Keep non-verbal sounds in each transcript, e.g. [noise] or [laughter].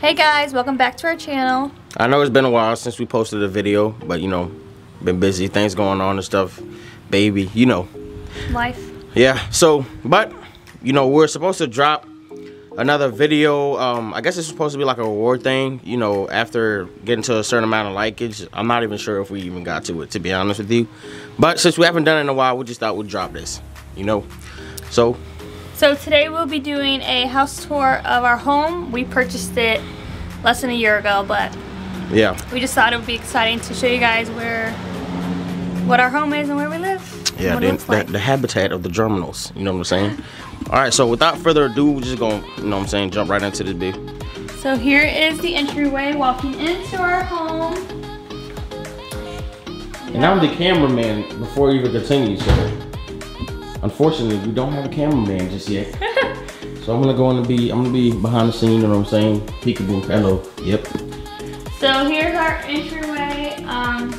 Hey guys, welcome back to our channel. I know it's been a while since we posted a video, but you know, been busy, things going on and stuff. Baby, you know. Life. Yeah, so, but, you know, we're supposed to drop another video. Um, I guess it's supposed to be like a reward thing, you know, after getting to a certain amount of likeage. I'm not even sure if we even got to it, to be honest with you. But since we haven't done it in a while, we just thought we'd drop this, you know. So, So today we'll be doing a house tour of our home. We purchased it less than a year ago, but yeah. we just thought it would be exciting to show you guys where, what our home is and where we live. Yeah, the, looks the, the habitat of the Germinals, you know what I'm saying? All right, so without further ado, we're just gonna, you know what I'm saying, jump right into this big. So here is the entryway walking into our home. And I'm the cameraman before we even continue, so unfortunately we don't have a cameraman just yet. [laughs] so I'm gonna go on and be I'm gonna be behind the scene, you know what I'm saying? Peekaboo, hello. Yep. So here's our entryway. Um,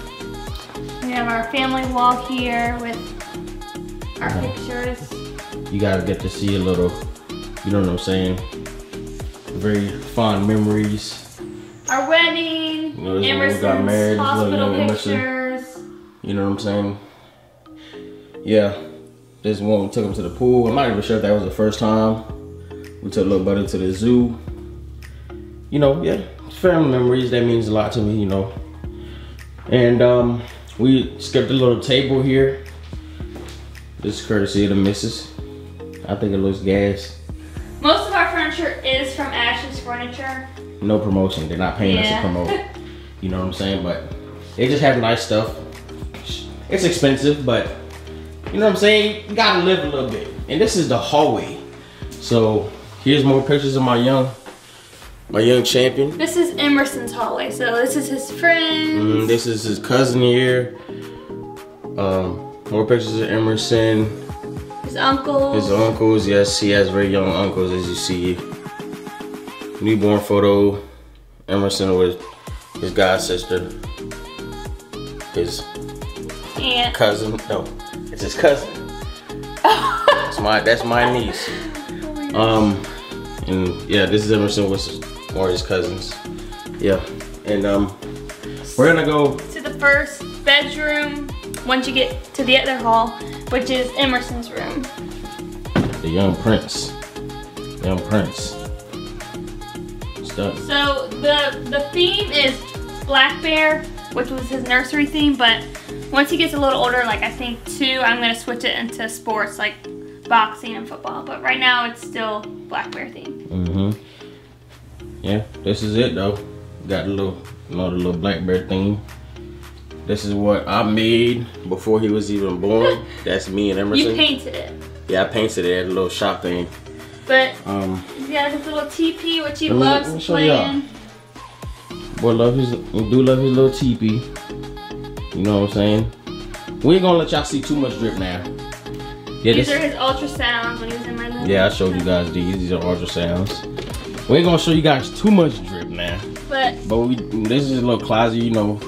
we have our family wall here with our Uh-huh. pictures. You gotta get to see a little, you know what I'm saying? Very fond memories. Our wedding, You know, this we Emerson's got married, hospital little young Emerson. pictures. You know what I'm saying? Yeah. This one took him to the pool. I'm not even sure if that was the first time. We took a little buddy to the zoo. You know, yeah, family memories. That means a lot to me, you know. And um, we skipped a little table here. This is courtesy of the missus. I think it looks gas. Most of our furniture is from Ashley's Furniture. No promotion. They're not paying us Yeah. to promote. [laughs] You know what I'm saying? But they just have nice stuff. It's expensive, but you know what I'm saying? You gotta live a little bit. And this is the hallway. So here's more pictures of my young, my young champion. This is Emerson's hallway. So this is his friend. Mm, this is his cousin here. Um, more pictures of Emerson. His uncle. His uncles, yes, he has very young uncles as you see. Newborn photo, Emerson with his god sister. His and cousin, no, it's his cousin. That's my that's my niece. Um, and yeah, this is Emerson more of his cousins. Yeah, and um, we're gonna go. to the first bedroom once you get to the other hall, which is Emerson's room. The young prince, young prince. Stuff. So the the theme is Black Bear, which was his nursery theme, but once he gets a little older, like I think two, I'm gonna switch it into sports like boxing and football. But right now it's still Black Bear theme. Mm-hmm. Yeah, this is it though. Got a little, the little black bear theme. This is what I made before he was even born. [laughs] That's me and Emerson. You painted it, yeah, I painted it at a little shop thing. but Um, he has his little teepee, which he loves me playing. boy, love his, do love his little teepee. You know what I'm saying? We ain't gonna let y'all see too much drip now. Yeah, These this, are his ultrasounds when he was in my living yeah, I showed you guys these. These are ultrasounds. We ain't gonna show you guys too much drip now. But But we, this is a little closet, you know.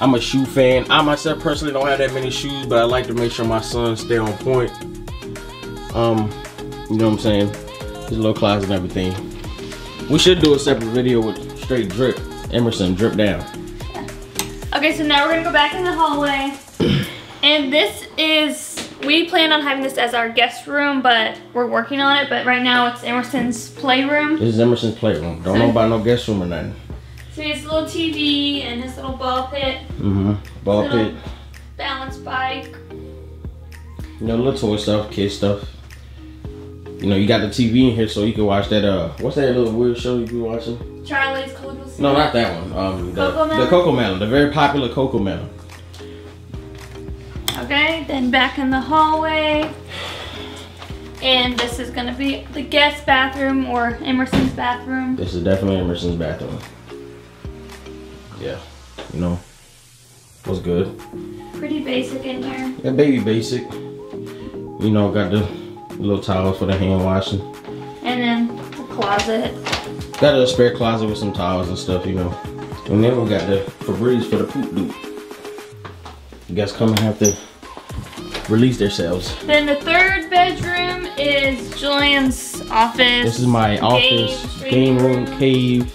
I'm a shoe fan. I myself personally don't have that many shoes, but I like to make sure my sons stay on point. Um, you know what I'm saying? There's a little closet and everything. We should do a separate video with straight drip. Emerson, drip down. Okay, so now we're gonna go back in the hallway. and this is, we plan on having this as our guest room, but we're working on it. But right now it's Emerson's playroom. This is Emerson's playroom. Don't know about no guest room or nothing. So he has a little TV and his little ball pit, Mm-hmm. Ball pit. balance bike. You know, little toy stuff, kid stuff. You know, you got the TV in here so you can watch that, uh, what's that little weird show you be watching? Charlie's Colorful No, not that one. Um, the, CoComelon? the CoComelon, the very popular CoComelon. Okay, then back in the hallway. And this is gonna be the guest bathroom or Emerson's bathroom. This is definitely Emerson's bathroom. Yeah, you know, was good. Pretty basic in here. Yeah, baby basic. You know, got the little towels for the hand washing. And then the closet. Got a spare closet with some towels and stuff, you know. And then we got the Febreze for the poop loop. You guys come and have to release themselves. Then the third bedroom is Julian's office. This is my game office, game room, cave.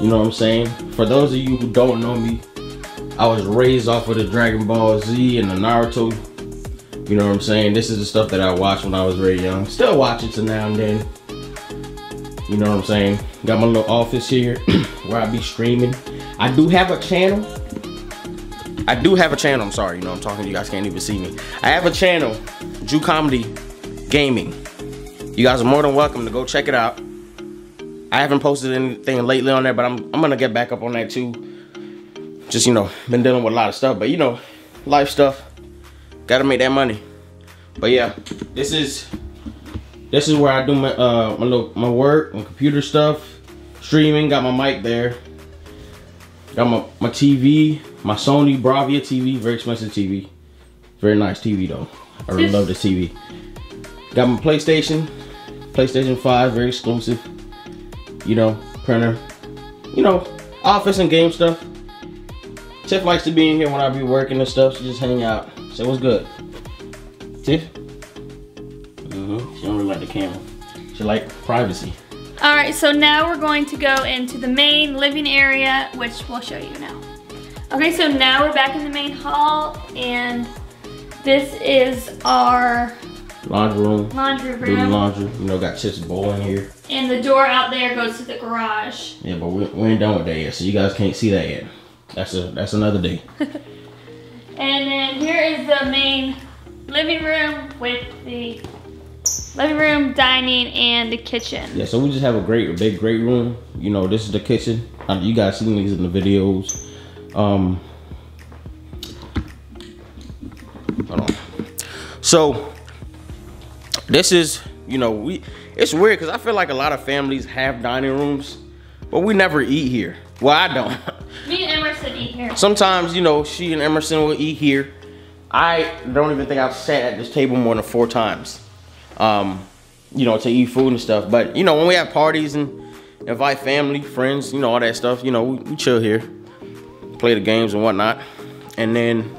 You know what I'm saying? For those of you who don't know me, I was raised off of the Dragon Ball Z and the Naruto. You know what I'm saying? This is the stuff that I watched when I was very young. Still watch it to now and then. You know what I'm saying? Got my little office here [clears throat] where I be streaming. I do have a channel. I do have a channel. I'm sorry, you know I'm talking. to You guys can't even see me. I have a channel, Jew Comedy Gaming. You guys are more than welcome to go check it out. I haven't posted anything lately on there, but I'm I'm gonna get back up on that too. Just you know, been dealing with a lot of stuff, but you know, life stuff. Gotta make that money. But yeah, this is this is where I do my uh my little my work, my computer stuff, streaming. Got my mic there. Got my my TV, my Sony Bravia TV, very expensive TV. Very nice TV though. I really love this TV. Got my PlayStation, PlayStation 5, very exclusive. You know, printer. You know, office and game stuff. Tiff likes to be in here when I be working and stuff. so just hang out. So what's good? Tiff? Mm-hmm. She don't really like the camera. She like privacy. All right, so now we're going to go into the main living area, which we'll show you now. Okay, so now we're back in the main hall, and this is our laundry room. Laundry room. Do the laundry. You know, got Tiff's bowl in here. And the door out there goes to the garage. Yeah, but we, we ain't done with that yet, so you guys can't see that yet. That's a that's another day. [laughs] and then here is the main living room with the living room, dining, and the kitchen. Yeah, so we just have a great, big, great room. You know, this is the kitchen. Um, you guys seen these in the videos. Um, hold on. So this is, you know, we. It's weird because I feel like a lot of families have dining rooms, but we never eat here. Well, I don't. Me and Emerson eat here. Sometimes, you know, she and Emerson will eat here. I don't even think I've sat at this table more than four times. Um, you know, to eat food and stuff. But you know, when we have parties and invite family, friends, you know, all that stuff, you know, we, we chill here, play the games and whatnot. And then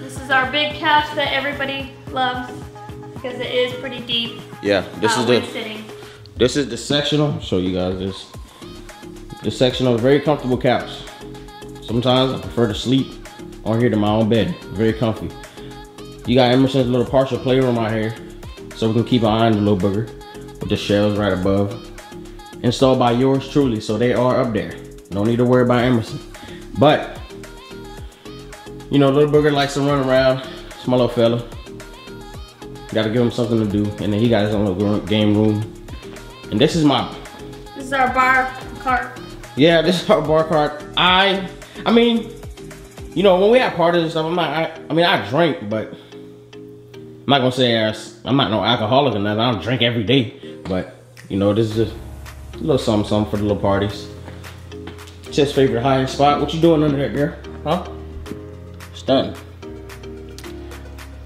this is our big couch that everybody loves because it is pretty deep. Yeah, this uh, is the sitting. this is the sectional. I'll show you guys this. The sectional is very comfortable couch. Sometimes I prefer to sleep on here to my own bed. Very comfy. You got Emerson's little partial playroom out here. So we can keep an eye on the little booger with the shelves right above. Installed by yours truly, so they are up there. No need to worry about Emerson. But, you know, little booger likes to run around. It's my little fella. Gotta give him something to do. And then he got his own little game room. And this is my... This is our bar cart. Yeah, this is our bar cart. I, I mean, you know, when we have parties and stuff, I'm not, I, I mean, I drink, but I'm not gonna say I'm not no alcoholic or nothing. I don't drink every day, but you know, this is a little something, something for the little parties. Chess favorite hiding spot. What you doing under there, girl? Huh? It's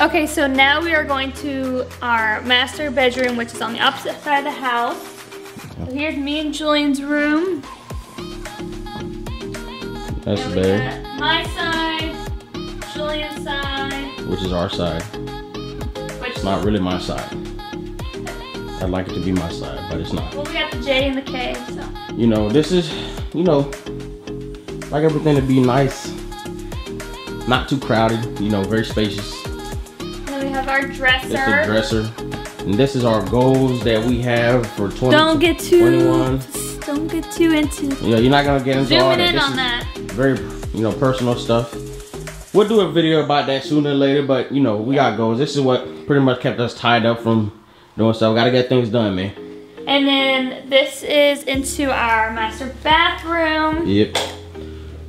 Okay, so now we are going to our master bedroom, which is on the opposite side of the house. So here's me and Julian's room. That's the bed. My side, Julian's side. Which is our side. Which it's not really my side. I'd like it to be my side, but it's not. Well, we got the J and the K, so. You know, this is, you know, like everything to be nice. Not too crowded, you know, very spacious. And we have our dresser. This is the dresser. And this is our goals that we have for 20, Don't get too 21. Don't get too into. Yeah, you're not gonna get into Zooming all that. in this on that very, you know, personal stuff. We'll do a video about that sooner or later, but you know, we got goals. This is what pretty much kept us tied up from doing stuff. Gotta get things done, man. And then this is into our master bathroom. Yep.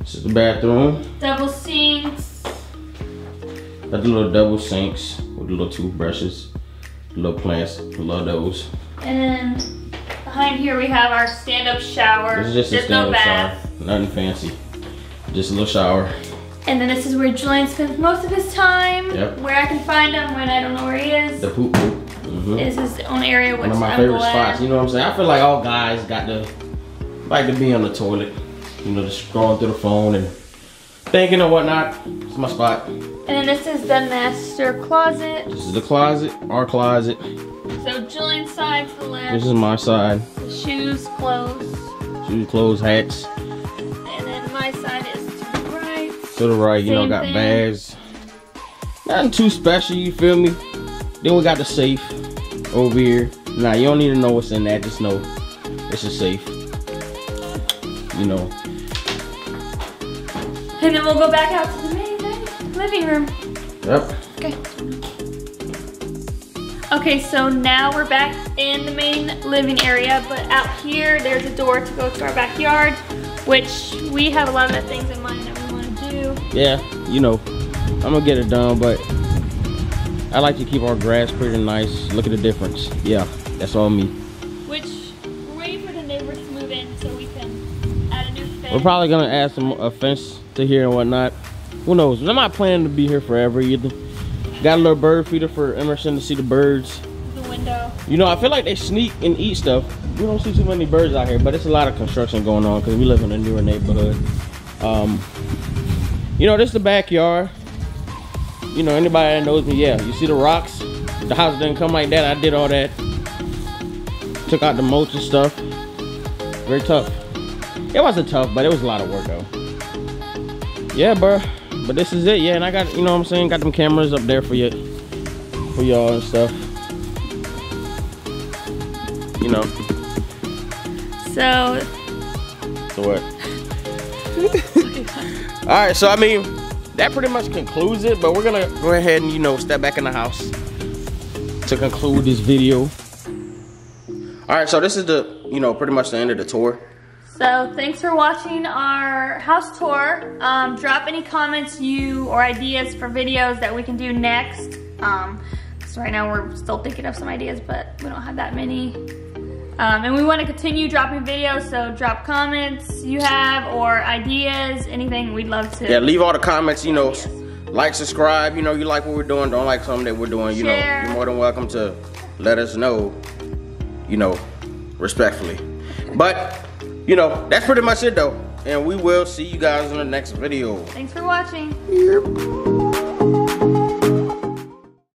This is the bathroom. Double sinks. Got the little double sinks with the little toothbrushes, little plants, love those. And then behind here we have our stand-up shower. This is just There's a stand-up no shower. Nothing fancy. Just a little shower. And then this is where Julian spends most of his time. Yep. Where I can find him when I don't know where he is. The poop poop. Mm -hmm. Is his own area, which One of my I'm favorite glad. spots. You know what I'm saying? I feel like all guys got to like to be on the toilet. You know, just scrolling through the phone and thinking or whatnot. It's my spot. And then this is the master closet. This is the closet, our closet. So Julian's side to the left. This is my side. Shoes, clothes. shoes, clothes, hats. To the right, you know, got thing. bags. Nothing too special, you feel me? Then we got the safe over here. Nah, you don't need to know what's in that. Just know it's a safe. You know. And then we'll go back out to the main main living room. Yep. Okay. Okay, so now we're back in the main living area, but out here there's a door to go to our backyard, which we have a lot of things in mind Yeah, you know, I'm gonna get it done, but I like to keep our grass pretty nice. Look at the difference. Yeah, that's all me. Which we're waiting for the neighbors to move in so we can add a new fence. We're probably gonna add some a fence to here and whatnot. Who knows? I'm not planning to be here forever either. Got a little bird feeder for Emerson to see the birds. the window. You know, I feel like they sneak and eat stuff. We don't see too many birds out here, but it's a lot of construction going on because we live in a newer neighborhood. Um, you know, this is the backyard. You know, anybody that knows me, yeah. You see the rocks? The house didn't come like that. I did all that. Took out the mulch and stuff. Very tough. It wasn't tough, but it was a lot of work though. Yeah, bro. But this is it, yeah. And I got, you know what I'm saying? Got them cameras up there for you, for y'all and stuff. You know. So, So what? [laughs] All right, so I mean, that pretty much concludes it. But we're gonna go ahead and you know step back in the house to conclude this video. All right, so this is the you know pretty much the end of the tour. so thanks for watching our house tour. Um, drop any comments you or ideas for videos that we can do next. Um, so right now we're still thinking of some ideas, but we don't have that many. Um, and we want to continue dropping videos, so drop comments you have or ideas, anything we'd love to. Yeah, leave all the comments. You know, Yes. like, subscribe. You know, you like what we're doing. Don't like something that we're doing. You Share. know, you're more than welcome to let us know. You know, respectfully. But you know, that's pretty much it though. And we will see you guys in the next video. Thanks for watching. Yep.